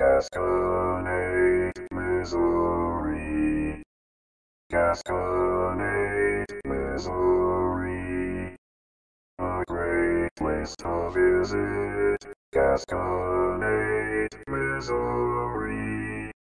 Gasconade, Missouri. Gasconade, Missouri. A great place to visit. Gasconade, Missouri.